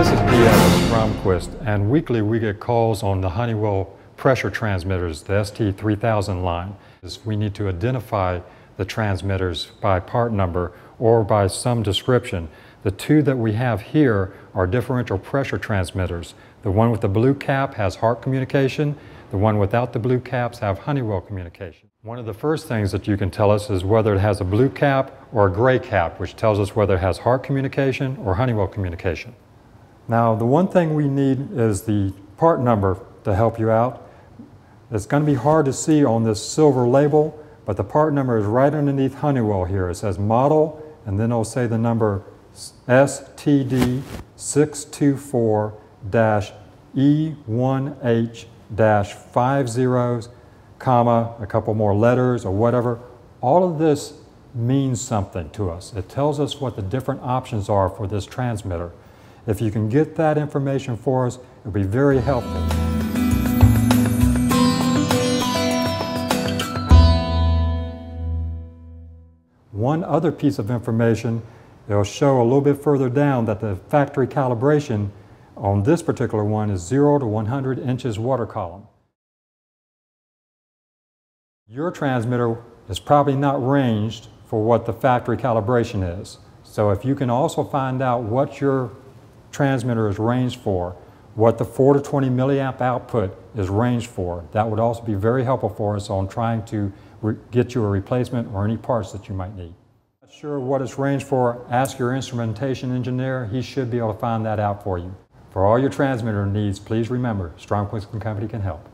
This is D.L. Stromquist, and weekly we get calls on the Honeywell pressure transmitters, the ST3000 line. We need to identify the transmitters by part number or by some description. The two that we have here are differential pressure transmitters. The one with the blue cap has HART communication. The one without the blue caps have Honeywell communication. One of the first things that you can tell us is whether it has a blue cap or a gray cap, which tells us whether it has HART communication or Honeywell communication. Now, the one thing we need is the part number to help you out. It's going to be hard to see on this silver label, but the part number is right underneath Honeywell here. It says model, and then it'll say the number STD624-E1H-5 comma, a couple more letters or whatever. All of this means something to us. It tells us what the different options are for this transmitter. If you can get that information for us, it'll be very helpful. One other piece of information, it'll show a little bit further down that the factory calibration on this particular one is 0 to 100 inches water column. Your transmitter is probably not ranged for what the factory calibration is. So if you can also find out what your transmitter is ranged for, what the 4 to 20 milliamp output is ranged for. That would also be very helpful for us on trying to get you a replacement or any parts that you might need. Not sure what it's ranged for, ask your instrumentation engineer. He should be able to find that out for you. For all your transmitter needs, please remember, Stromquist Company can help.